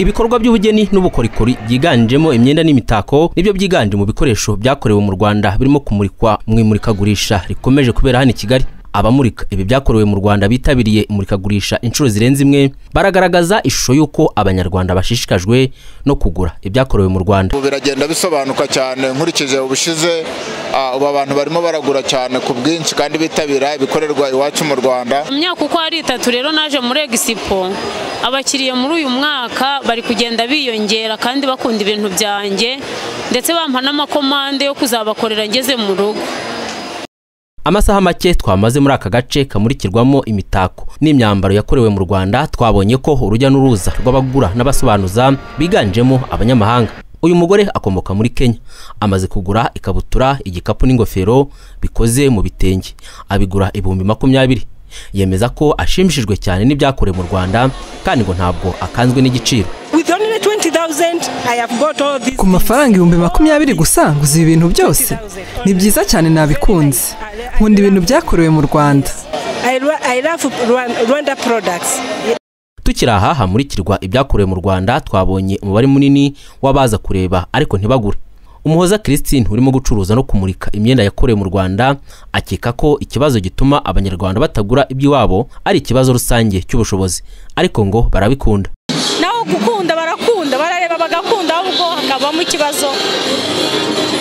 ibikorwa by'ubugeni n'ubukorikori byiganjemo imyenda n'imitako ni byo byiganje mu bikoresho byakorewe mu rwanda birimo kumurikwa mu imurikagurisha rikomeje kubera hano i kigali. Abamurika. Ibi byakorewe mu rwanda bitabiriye imurikagurisha inshuro zirenze imwe baragaragaza ishusho y'uko abanyarwanda bashishikajwe no kugura. Ibyakorewe mu rwanda. Ubu biragenda bisobanuka cyane nkurikije ubushize ah, ubu abantu barimo baragura cyane ku bwinshi kandi bitabira ibikorerwa iwacu mu rwanda. Mu myaka uko ari itatu rero naje muri egisipo abakiriya muri uyu mwaka bari kugenda biyongera kandi bakunda ibintu byanjye ndetse bampa n'amakomande yo kuzabakorera ngeze mu rugo. Amasaha make twamaze muri aka gace kamurikirwamo imitako n'imyambaro yakorewe mu rwanda twabonye ko urujya n'uruza rw'abagura n'abasobanuza biganjemo abanyamahanga. Uyu mugore akomoka muri kenya. Amaze kugura ikabutura igikapu n'ingofero bikoze mu bitenge. Abigura ibihumbi makumyabiri. Yemeza ko ashimishijwe cyane n'ibyakorewe mu rwanda kandi ngo ntabwo akanzwe n'igiciro. With only 20,000, I have got all these ku mafaranga ibihumbi makumyabiri gusa nguza ibi bintu byose. Ni byiza cyane nabikunze. Nkunda ibintu byakorewe mu rwanda I, lo- I love Rwan- Rwanda products. tukiri aha hamurikirwa ibyakorewe mu rwanda twabonye umubare munini w'abaza kureba ariko ntibagure umuhoza christine urimo gucuruza no kumurika imyenda yakorewe mu rwanda akeka ko ikibazo gituma abanyarwanda batagura iby'iwabo ari ikibazo rusange cy'ubushobozi ariko ngo barabikunda naho gukunda barakunda barareba bagakunda ahubwo hakabamo ikibazo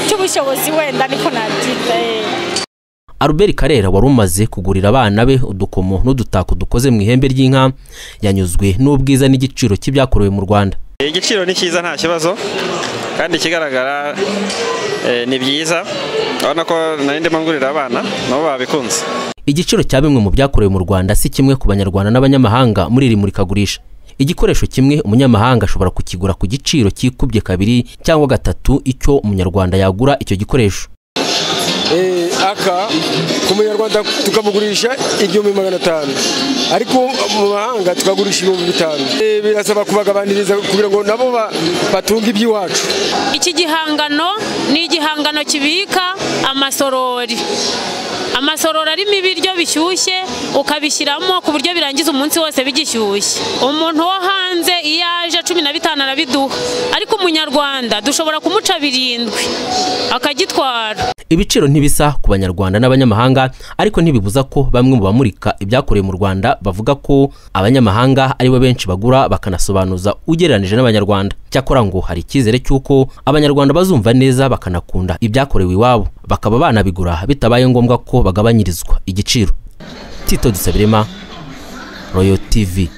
cy'ubushobozi wenda niko nabyita eh. Albert Karera wari umaze kugurira abana be udukomo n'udutako dukoze mu ihembe ry'inka yanyuzwe n'ubwiza n'igiciro cy'ibyakorewe mu Rwanda. Igiciro ni cyiza nta kibazo. Kandi ikigaragara eh, ni byiza. Urabona ko nari ndimo ngurira abana nabo babikunze. Igiciro cya bimwe mu byakorewe mu Rwanda si kimwe ku banyarwanda n'abanyamahanga muri iri murikagurisha. Igikoresho kimwe umunyamahanga ashobora kukigura ku giciro cyikubye kabiri cyangwa gatatu icyo umunyarwanda yagura icyo gikoresho. Eh, aka ku munyarwanda tukamugurisha igihumbi magana atanu. Ariko mu mahanga tukagurisha ibihumbi bitanu. Eh, birasaba kubagabaniriza kugira ngo nabo ba- batunge iby'iwacu. Iki gihangano ni igihangano kibika amasorori. Amasorori arimo ibiryo bishyushye ukabishyiramo ku buryo birangiza umunsi wose bigishyushye. Umuntu wo hanze iyo aje cumi na bitanu arabiduha. Ariko umunyarwanda dushobora kumuca birindwi akagitwara. Ibiciro ntibisa ku banyarwanda n'abanyamahanga ariko ntibibuza ko bamwe mu bamurika ibyakorewe mu Rwanda bavuga ko abanyamahanga ari bo benshi bagura bakanasobanuza ugereranije n'abanyarwanda. Cyakora ngo hari icyizere cy'uko abanyarwanda bazumva neza bakanakunda ibyakorewe iwabo. Bakaba banabigura bitabaye ngombwa ko bagabanyirizwa igiciro. Tito dusabirema royo tv